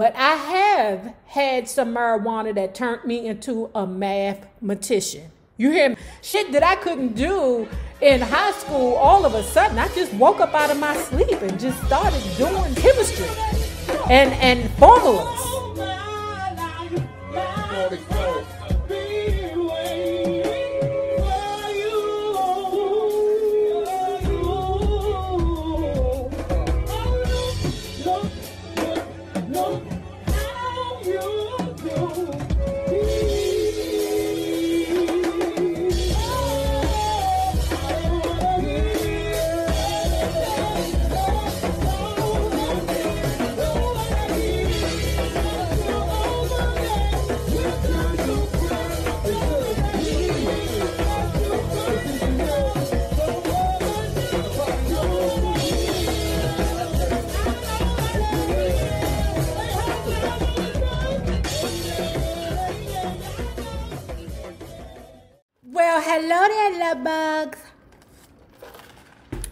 But I have had some marijuana that turned me into a mathematician. You hear me? Shit that I couldn't do in high school, all of a sudden, I just woke up out of my sleep and just started doing chemistry and, and formulas.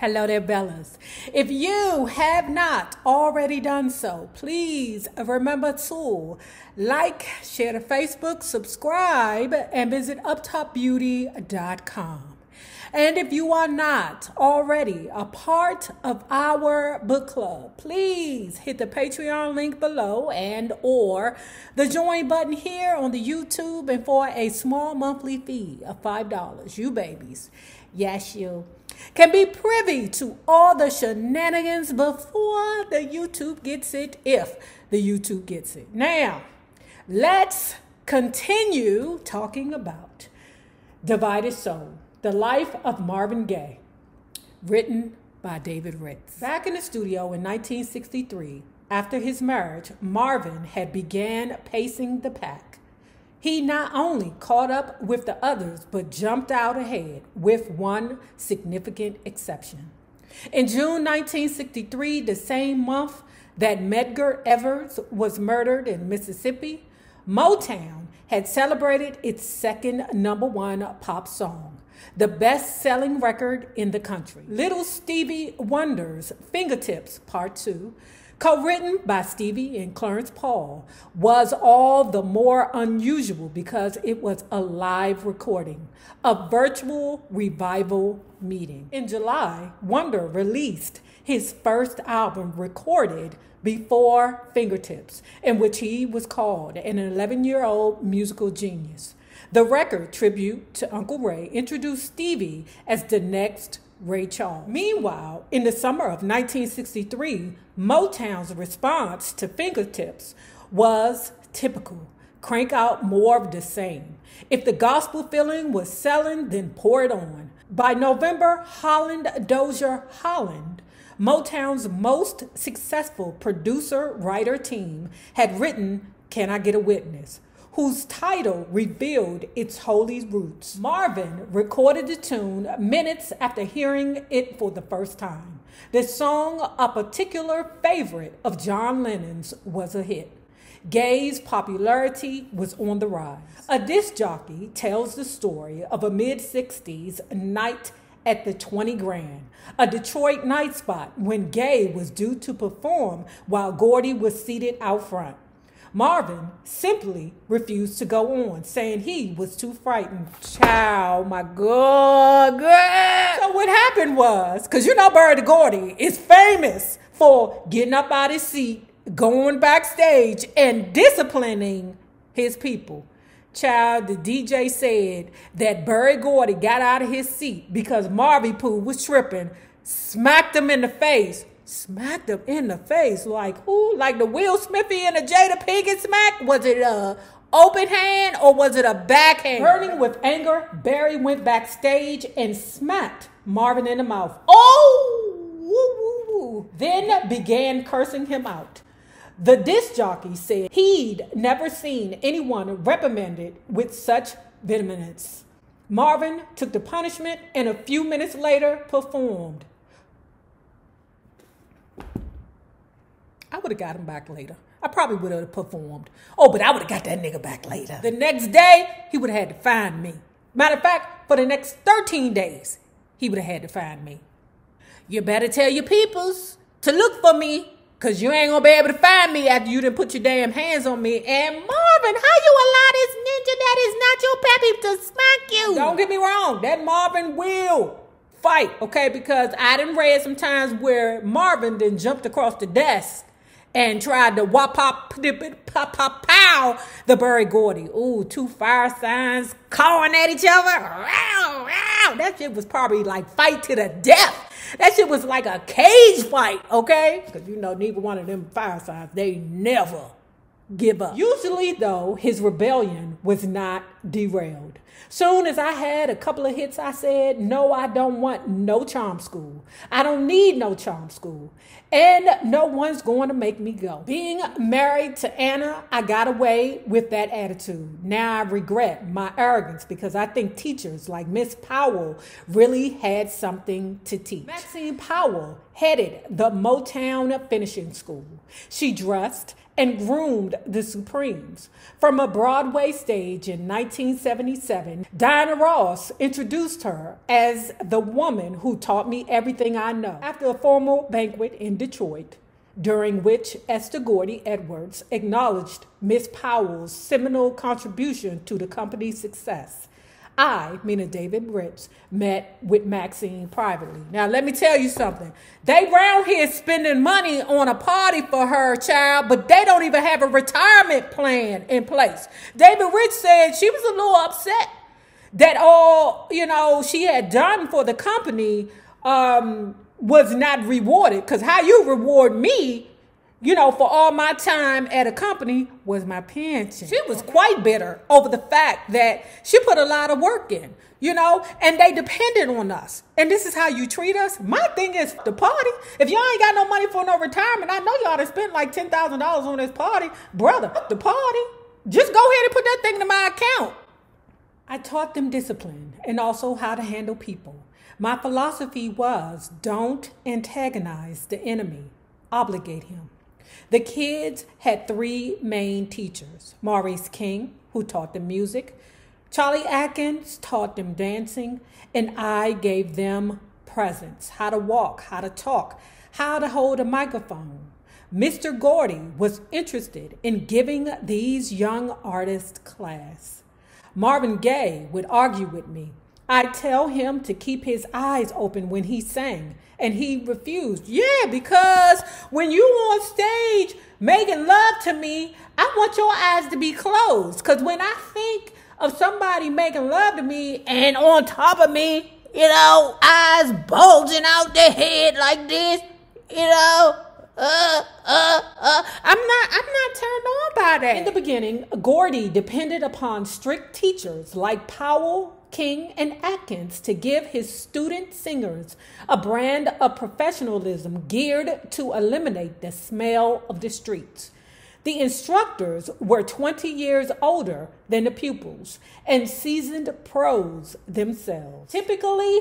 Hello there, Bellas. If you have not already done so, please remember to like, share to Facebook, subscribe, and visit uptopbeauty.com. And if you are not already a part of our book club, please hit the Patreon link below and or the join button here on the YouTube and for a small monthly fee of $5, you babies, yes you, can be privy to all the shenanigans before the YouTube gets it, if the YouTube gets it. Now, let's continue talking about Divided Soul. The Life of Marvin Gaye, written by David Ritz. Back in the studio in 1963, after his marriage, Marvin had began pacing the pack. He not only caught up with the others, but jumped out ahead with one significant exception. In June 1963, the same month that Medgar Evers was murdered in Mississippi, Motown had celebrated its second number one pop song the best selling record in the country. Little Stevie Wonder's Fingertips, Part 2, co written by Stevie and Clarence Paul, was all the more unusual because it was a live recording, a virtual revival meeting. In July, Wonder released his first album recorded before Fingertips, in which he was called an 11 year old musical genius. The record, tribute to Uncle Ray, introduced Stevie as the next Ray Charles. Meanwhile, in the summer of 1963, Motown's response to Fingertips was typical crank out more of the same. If the gospel feeling was selling, then pour it on. By November, Holland Dozier Holland, Motown's most successful producer writer team, had written Can I Get a Witness? Whose title revealed its holy roots. Marvin recorded the tune minutes after hearing it for the first time. The song, a particular favorite of John Lennon's, was a hit. Gaye's popularity was on the rise. A disc jockey tells the story of a mid 60s night at the 20 Grand, a Detroit night spot when Gaye was due to perform while Gordy was seated out front. Marvin simply refused to go on, saying he was too frightened. Child, my God. So what happened was, because you know Berry Gordy is famous for getting up out his seat, going backstage, and disciplining his people. Child, the DJ said that Berry Gordy got out of his seat because Marvy Pooh was tripping, smacked him in the face, smacked him in the face like who? Like the Will Smithy and the Jada Pinkett smack? Was it a open hand or was it a backhand? Burning with anger, Berry went backstage and smacked Marvin in the mouth. Oh! Woo, woo, woo. Then began cursing him out. The disc jockey said he'd never seen anyone reprimanded with such vehemence. Marvin took the punishment and a few minutes later performed. I would have got him back later. I probably would have performed. Oh, but I would have got that nigga back later. The next day, he would have had to find me. Matter of fact, for the next 13 days, he would have had to find me. You better tell your peoples to look for me Cause you ain't gonna be able to find me after you didn't put your damn hands on me. And Marvin, how you allow this ninja that is not your pappy to smack you? Don't get me wrong, that Marvin will fight, okay? Because I didn't read sometimes where Marvin then jumped across the desk and tried to wop pop pop pop pow the Berry Gordy. Ooh, two fire signs calling at each other. Row, row. That shit was probably like fight to the death. That shit was like a cage fight, okay? Because you know, neither one of them fire signs, they never give up. Usually, though, his rebellion was not derailed. Soon as I had a couple of hits, I said, No, I don't want no charm school. I don't need no charm school. And no one's going to make me go. Being married to Anna, I got away with that attitude. Now I regret my arrogance because I think teachers like Miss Powell really had something to teach. Maxine Powell headed the Motown Finishing School. She dressed and groomed the Supremes. From a Broadway stage in 1977, Diana Ross introduced her as the woman who taught me everything I know. After a formal banquet in Detroit, during which Esther Gordy Edwards acknowledged Miss Powell's seminal contribution to the company's success. I, meaning David Ritz, met with Maxine privately. Now, let me tell you something. They round here spending money on a party for her child, but they don't even have a retirement plan in place. David Ritz said she was a little upset that all, you know, she had done for the company um, was not rewarded. Because how you reward me you know, for all my time at a company was my pension. She was quite bitter over the fact that she put a lot of work in, you know, and they depended on us. And this is how you treat us. My thing is the party. If y'all ain't got no money for no retirement, I know y'all to spent like $10,000 on this party. Brother, the party, just go ahead and put that thing in my account. I taught them discipline and also how to handle people. My philosophy was don't antagonize the enemy, obligate him. The kids had three main teachers Maurice King, who taught them music, Charlie Atkins taught them dancing, and I gave them presents how to walk, how to talk, how to hold a microphone. Mr. Gordy was interested in giving these young artists class. Marvin Gaye would argue with me. I'd tell him to keep his eyes open when he sang and he refused. Yeah, because when you on stage making love to me, I want your eyes to be closed. Because when I think of somebody making love to me and on top of me, you know, eyes bulging out their head like this, you know, uh, uh, uh. I'm not, I'm not turned on by that. In the beginning, Gordy depended upon strict teachers like Powell King, and Atkins to give his student singers a brand of professionalism geared to eliminate the smell of the streets. The instructors were 20 years older than the pupils and seasoned pros themselves. Typically,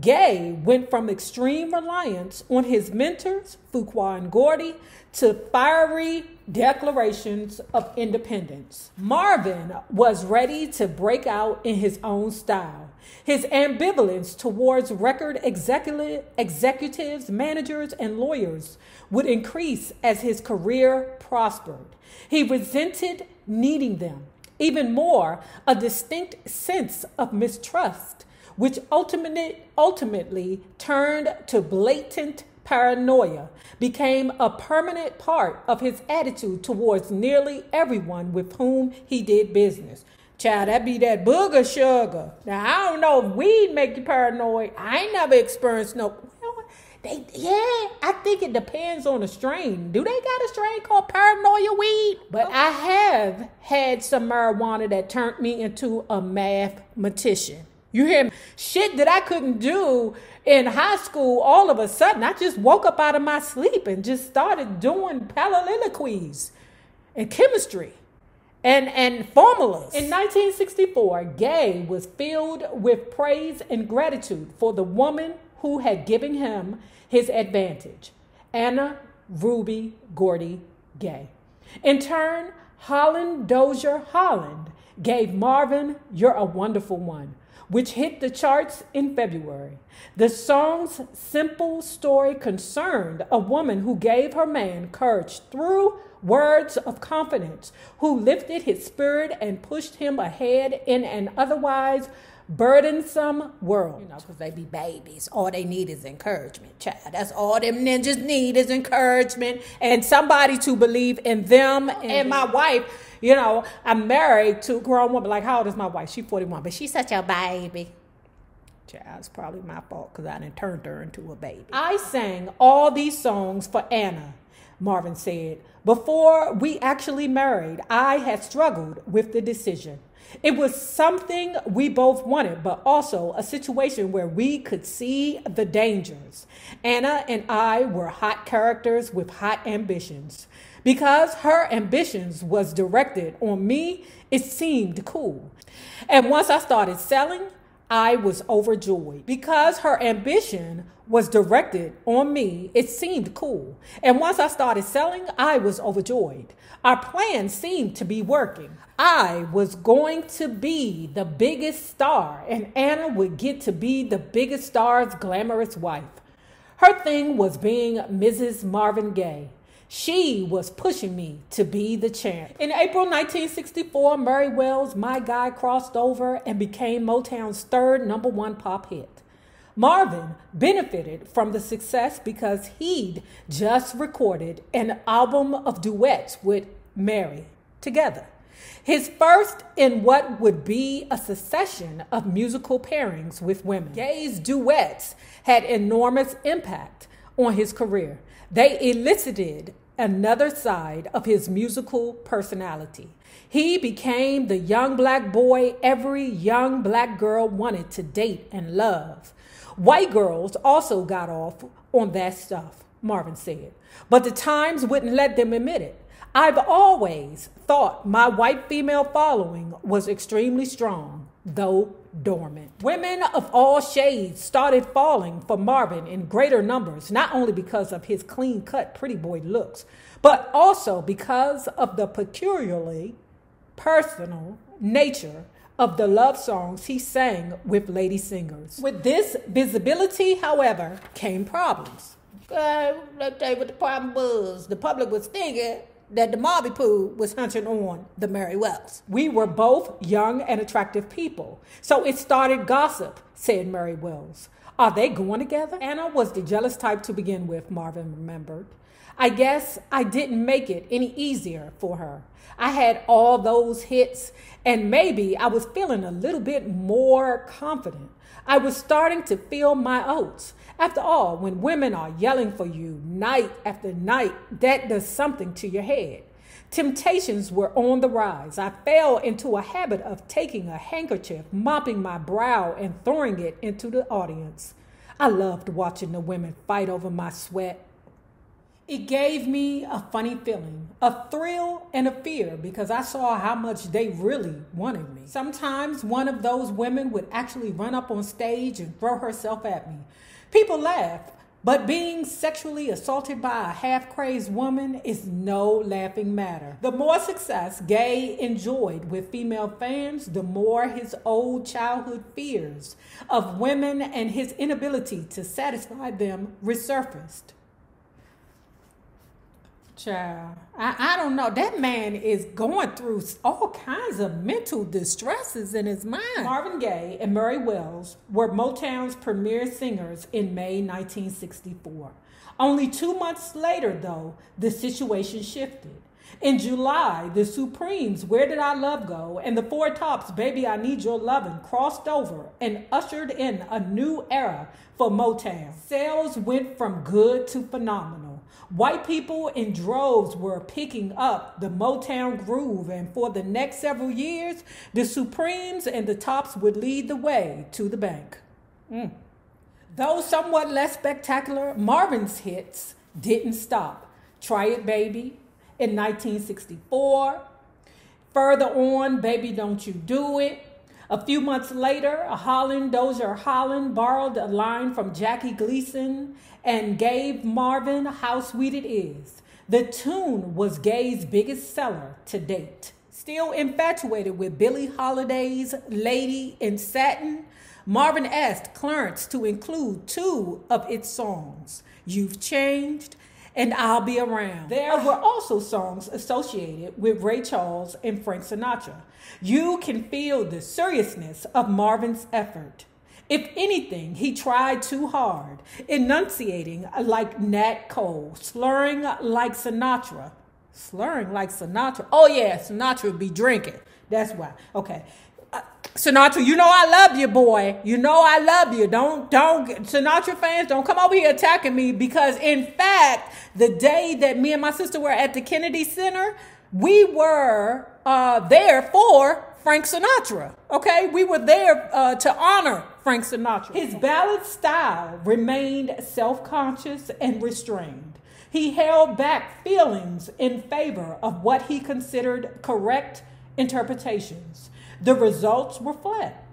Gaye went from extreme reliance on his mentors, Fuqua and Gordy, to fiery declarations of independence. Marvin was ready to break out in his own style. His ambivalence towards record executive, executives, managers, and lawyers would increase as his career prospered. He resented needing them. Even more, a distinct sense of mistrust, which ultimately, ultimately turned to blatant paranoia became a permanent part of his attitude towards nearly everyone with whom he did business. Child, that be that booger sugar. Now I don't know if weed make you paranoid. I ain't never experienced no. They, yeah, I think it depends on the strain. Do they got a strain called paranoia weed? But oh. I have had some marijuana that turned me into a mathematician. You hear me? Shit that I couldn't do in high school, all of a sudden, I just woke up out of my sleep and just started doing paralleloquies and chemistry and, and formulas. In 1964, Gaye was filled with praise and gratitude for the woman who had given him his advantage, Anna Ruby Gordy Gaye. In turn, Holland Dozier Holland gave Marvin, You're a Wonderful One which hit the charts in February. The song's simple story concerned a woman who gave her man courage through words of confidence, who lifted his spirit and pushed him ahead in an otherwise burdensome world. You know, because they be babies. All they need is encouragement, child. That's all them ninjas need is encouragement and somebody to believe in them. Oh, and, and my wife, you know, I'm married to a grown woman. Like, how old is my wife? She's 41, but she's such a baby. Child, it's probably my fault because I didn't turn her into a baby. I sang all these songs for Anna, Marvin said. Before we actually married, I had struggled with the decision. It was something we both wanted, but also a situation where we could see the dangers. Anna and I were hot characters with hot ambitions. Because her ambitions was directed on me, it seemed cool. And once I started selling, I was overjoyed. Because her ambition was directed on me, it seemed cool. And once I started selling, I was overjoyed. Our plan seemed to be working. I was going to be the biggest star, and Anna would get to be the biggest star's glamorous wife. Her thing was being Mrs. Marvin Gaye. She was pushing me to be the champ. In April 1964, Mary Wells' My Guy crossed over and became Motown's third number one pop hit. Marvin benefited from the success because he'd just recorded an album of duets with Mary together. His first in what would be a succession of musical pairings with women. Gaye's duets had enormous impact on his career. They elicited another side of his musical personality. He became the young black boy every young black girl wanted to date and love. White girls also got off on that stuff, Marvin said, but the times wouldn't let them admit it. I've always thought my white female following was extremely strong, though dormant. Women of all shades started falling for Marvin in greater numbers, not only because of his clean cut, pretty boy looks, but also because of the peculiarly personal nature of the love songs he sang with lady singers. With this visibility, however, came problems. Uh, let tell you what the problem was. The public was thinking that the Marvy Poo was hunting on the Mary Wells. We were both young and attractive people, so it started gossip, said Mary Wells. Are they going together? Anna was the jealous type to begin with, Marvin remembered. I guess I didn't make it any easier for her. I had all those hits, and maybe I was feeling a little bit more confident. I was starting to feel my oats. After all, when women are yelling for you night after night, that does something to your head. Temptations were on the rise. I fell into a habit of taking a handkerchief, mopping my brow, and throwing it into the audience. I loved watching the women fight over my sweat. It gave me a funny feeling, a thrill and a fear because I saw how much they really wanted me. Sometimes one of those women would actually run up on stage and throw herself at me. People laugh, but being sexually assaulted by a half crazed woman is no laughing matter. The more success Gaye enjoyed with female fans, the more his old childhood fears of women and his inability to satisfy them resurfaced. Child, I, I don't know. That man is going through all kinds of mental distresses in his mind. Marvin Gaye and Mary Wells were Motown's premier singers in May 1964. Only two months later, though, the situation shifted. In July, the Supremes' Where Did Our Love Go and the Four Tops' Baby I Need Your Lovin' crossed over and ushered in a new era for Motown. Sales went from good to phenomenal. White people in droves were picking up the Motown groove, and for the next several years, the Supremes and the Tops would lead the way to the bank. Mm. Though somewhat less spectacular, Marvin's hits didn't stop. Try It Baby in 1964. Further on, Baby Don't You Do It. A few months later, Holland Dozier Holland borrowed a line from Jackie Gleason and gave Marvin How Sweet It Is. The tune was Gaye's biggest seller to date. Still infatuated with Billie Holiday's Lady in Satin, Marvin asked Clarence to include two of its songs, You've Changed and I'll Be Around. There ah. were also songs associated with Ray Charles and Frank Sinatra. You can feel the seriousness of Marvin's effort. If anything, he tried too hard, enunciating like Nat Cole, slurring like Sinatra. Slurring like Sinatra. Oh, yeah, Sinatra be drinking. That's why. Okay. Sinatra, you know I love you, boy. You know I love you. Don't don't Sinatra fans don't come over here attacking me because in fact, the day that me and my sister were at the Kennedy Center, we were uh, there for Frank Sinatra. Okay, we were there uh, to honor Frank Sinatra. His ballad style remained self-conscious and restrained. He held back feelings in favor of what he considered correct interpretations. The results were flat.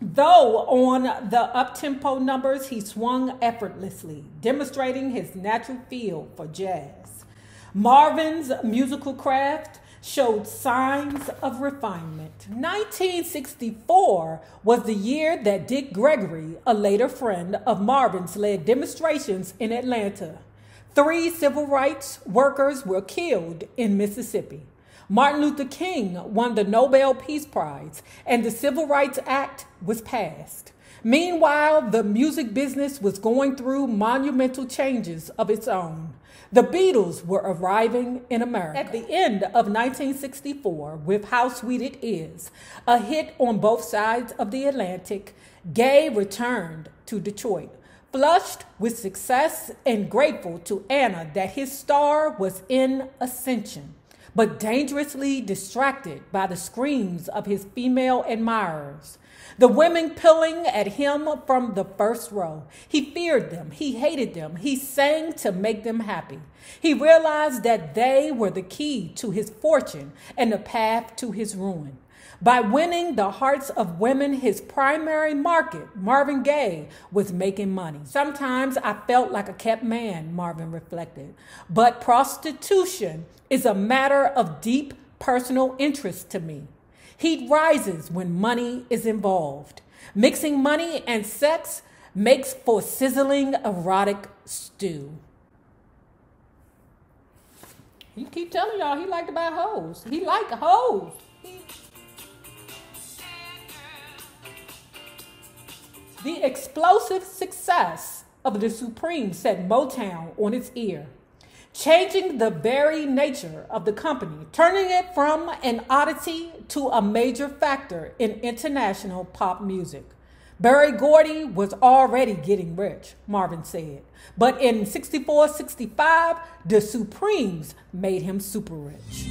Though on the up-tempo numbers, he swung effortlessly, demonstrating his natural feel for jazz. Marvin's musical craft showed signs of refinement. 1964 was the year that Dick Gregory, a later friend of Marvin's, led demonstrations in Atlanta. Three civil rights workers were killed in Mississippi. Martin Luther King won the Nobel Peace Prize, and the Civil Rights Act was passed. Meanwhile, the music business was going through monumental changes of its own. The Beatles were arriving in America. At the end of 1964, with How Sweet It Is, a hit on both sides of the Atlantic, Gaye returned to Detroit, flushed with success and grateful to Anna that his star was in ascension, but dangerously distracted by the screams of his female admirers. The women pulling at him from the first row. He feared them. He hated them. He sang to make them happy. He realized that they were the key to his fortune and the path to his ruin. By winning the hearts of women, his primary market, Marvin Gaye, was making money. Sometimes I felt like a kept man, Marvin reflected. But prostitution is a matter of deep personal interest to me. Heat rises when money is involved. Mixing money and sex makes for sizzling erotic stew. He keep telling y'all he like to buy hoes. He like hoes. The explosive success of the Supreme set Motown on its ear changing the very nature of the company, turning it from an oddity to a major factor in international pop music. Berry Gordy was already getting rich, Marvin said. But in 64 65, the Supremes made him super rich.